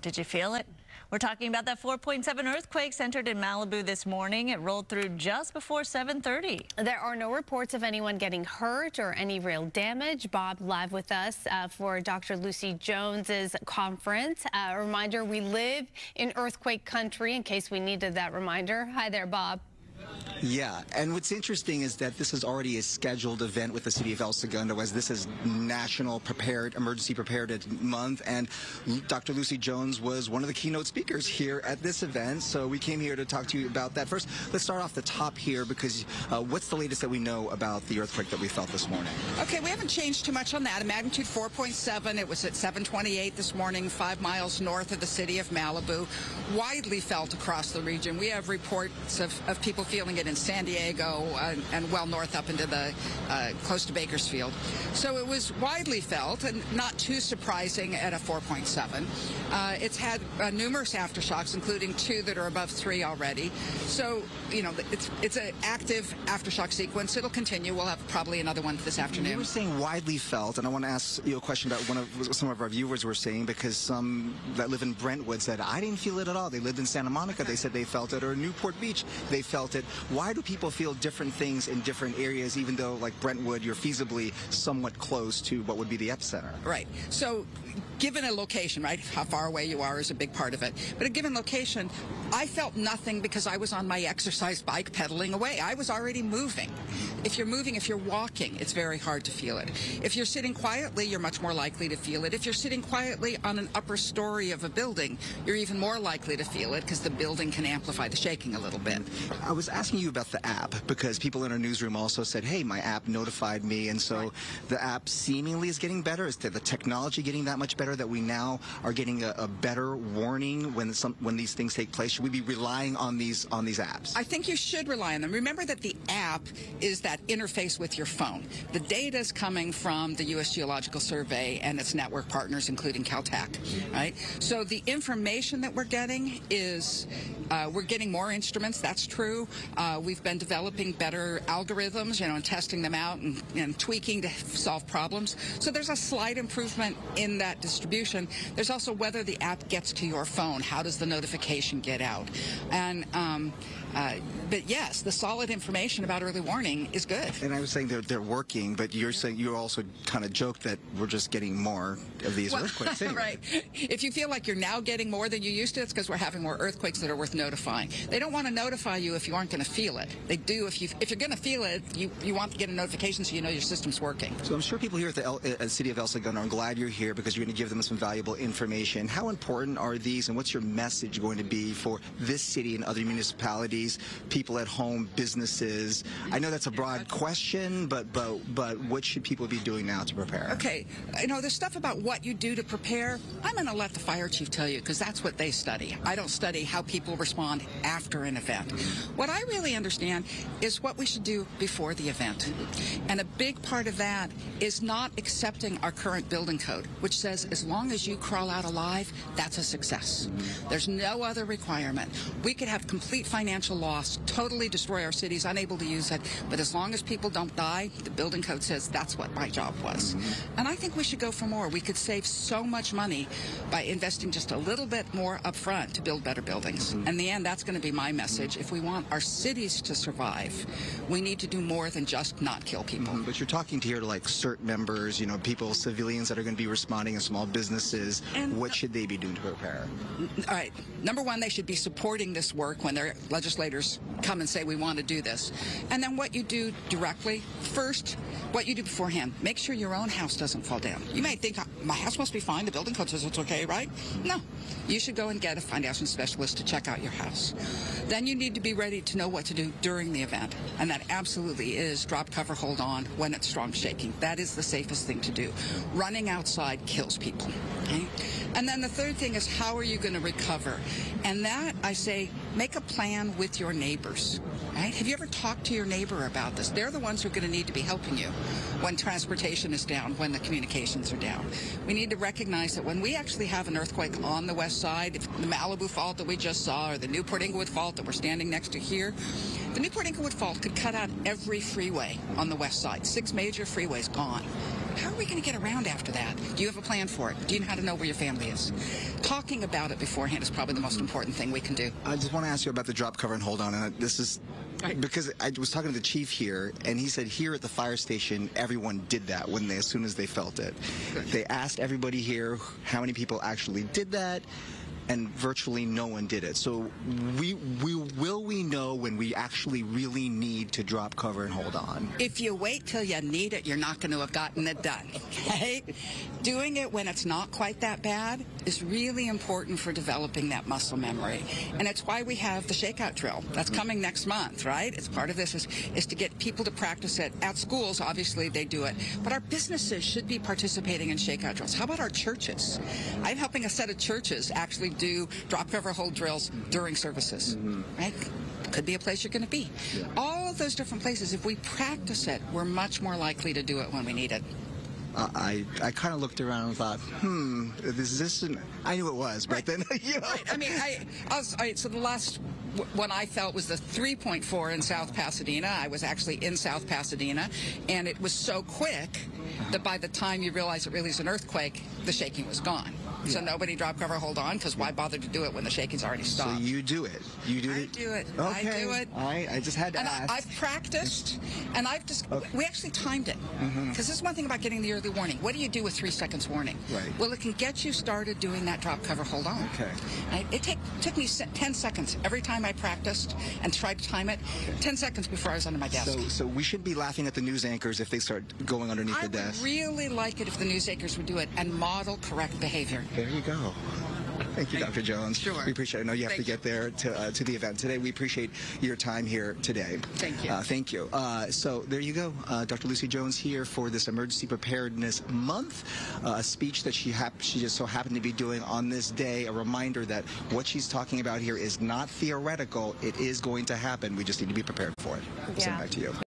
Did you feel it? We're talking about that 4.7 earthquake centered in Malibu this morning. It rolled through just before 7:30. There are no reports of anyone getting hurt or any real damage. Bob live with us uh, for Dr. Lucy Jones's conference. Uh, a reminder, we live in earthquake country in case we needed that reminder. Hi there, Bob. Yeah, and what's interesting is that this is already a scheduled event with the city of El Segundo, as this is National Prepared Emergency Preparedness Month, and Dr. Lucy Jones was one of the keynote speakers here at this event. So we came here to talk to you about that. First, let's start off the top here because uh, what's the latest that we know about the earthquake that we felt this morning? Okay, we haven't changed too much on that. A magnitude 4.7. It was at 7:28 this morning, five miles north of the city of Malibu. Widely felt across the region. We have reports of, of people feeling it in San Diego uh, and well north up into the uh, close to Bakersfield. So it was widely felt and not too surprising at a 4.7. Uh, it's had uh, numerous aftershocks, including two that are above three already. So you know it's it's an active aftershock sequence. It'll continue. We'll have probably another one this afternoon. You were saying widely felt, and I want to ask you a question about one of some of our viewers were saying because some that live in Brentwood said I didn't feel it at all. They lived in Santa Monica. They said they felt it, or Newport Beach. They felt it. Why do people feel different things in different areas, even though, like Brentwood, you're feasibly somewhat close to what would be the epicenter? Right. So, given a location, right, how far away you are is a big part of it. But a given location, I felt nothing because I was on my exercise bike pedaling away. I was already moving. If you're moving, if you're walking, it's very hard to feel it. If you're sitting quietly, you're much more likely to feel it. If you're sitting quietly on an upper story of a building, you're even more likely to feel it because the building can amplify the shaking a little bit. I was asking you about the app because people in our newsroom also said, hey, my app notified me. And so right. the app seemingly is getting better. Is the technology getting that much better that we now are getting a, a better warning when some, when these things take place? Should we be relying on these on these apps? I think you should rely on them. Remember that the app is that interface with your phone. The data is coming from the U.S. Geological Survey and its network partners, including Caltech, right? So the information that we're getting is uh, we're getting more instruments. That's true. Uh, we've been developing better algorithms, you know, and testing them out and, and tweaking to solve problems. So there's a slight improvement in that distribution. There's also whether the app gets to your phone. How does the notification get out? And um, uh, but yes, the solid information about early warning is good. And I was saying they're, they're working, but you're saying you also kind of joked that we're just getting more of these well, earthquakes. Anyway. right. If you feel like you're now getting more than you used to, it's because we're having more earthquakes that are worth notifying. They don't want to notify you if you aren't going to feel it. They do if you if you're going to feel it, you you want to get a notification so you know your system's working. So I'm sure people here at the El, uh, City of El Segundo are glad you're here because you're going to give them some valuable information. How important are these, and what's your message going to be for this city and other municipalities, people at home, businesses? I know that's a broad question, but but but what should people be doing now to prepare? Okay, you know, there's stuff about what you do to prepare. I'm going to let the fire chief tell you because that's what they study. I don't study how people respond after an event. What I really understand is what we should do before the event. And a big part of that is not accepting our current building code, which says as long as you crawl out alive, that's a success. There's no other requirement. We could have complete financial loss, totally destroy our cities, unable to use it, but as long as people don't die, the building code says that's what my job was. And I think we should go for more. We could save so much money by investing just a little bit more upfront to build better buildings. Mm-hmm. In the end, that's going to be my message. If we want our cities to survive, we need to do more than just not kill people. Mm-hmm. But you're talking to here to like CERT members, you know, people, civilians that are going to be responding in small businesses. And what should they be doing to prepare? All right. Number one, they should be supporting this work when their legislators come and say we want to do this. And then what you do directly, first, what you do beforehand, make sure your own house doesn't fall down. You may think uh, my house must be fine. The building code says it's okay, right? No. You should go and get a foundation specialist to check out your house. Then you need to be ready to know what to do during the event. And that absolutely is drop cover, hold on when it's strong shaking. That is the safest thing to do. Running outside kills people. Okay? And then the third thing is how are you going to recover? And that I say make a plan with your neighbors. Right? Have you ever talked to your neighbor about this? They're the ones who are going to need to be helping you when transportation is down, when the communications are down. We need to recognize that when we actually have an earthquake on the west side, the Malibu fault that we just saw or the Newport Inglewood fault that we're standing next to here, the Newport Inglewood fault could cut out every freeway on the west side. Six major freeways gone. How are we going to get around after that? Do you have a plan for it? Do you know how to know where your family is? Talking about it beforehand is probably the most important thing we can do. I just want to ask you about the drop cover and hold on. And this is Right. because I was talking to the chief here, and he said here at the fire station, everyone did that when they as soon as they felt it. They asked everybody here how many people actually did that. And virtually no one did it. So we, we will we know when we actually really need to drop cover and hold on. If you wait till you need it, you're not going to have gotten it done. Okay? Doing it when it's not quite that bad is really important for developing that muscle memory. And it's why we have the shakeout drill. That's mm-hmm. coming next month, right? It's part of this is, is to get people to practice it. At schools, obviously, they do it. But our businesses should be participating in shakeout drills. How about our churches? I'm helping a set of churches actually do drop cover hold drills during services, mm-hmm. right? Could be a place you're going to be. All of those different places, if we practice it, we're much more likely to do it when we need it. Uh, I I kind of looked around and thought, hmm, is this? An, I knew it was, but then you know. I mean, I, I was, I, so the last one I felt was the 3.4 in South Pasadena. I was actually in South Pasadena, and it was so quick that by the time you realize it really is an earthquake, the shaking was gone. So nobody drop cover hold on because why bother to do it when the shaking's already stopped? So you do it. You do I it. I do it. I do it. I, I just had to and I, ask. I've practiced, and I've just we actually timed it mm-hmm. because this is one thing about getting the early warning. What do you do with three seconds warning? Right. Well, it can get you started doing that drop cover hold on. Okay. I, it take, took me se- ten seconds every time I practiced and tried to time it. Ten seconds before I was under my desk. so, so we should be laughing at the news anchors if they start going underneath I the desk. I really like it if the news anchors would do it and model correct behavior. There you go. Thank you, Thank- Dr. Jones. Sure. We appreciate it. I know you have Thank to get there to, uh, to the event today. We appreciate your time here today. Thank you. Uh, thank you. Uh, so there you go. Uh, Dr. Lucy Jones here for this Emergency Preparedness Month, uh, a speech that she, hap- she just so happened to be doing on this day. A reminder that what she's talking about here is not theoretical. It is going to happen. We just need to be prepared for it. Send it back to you.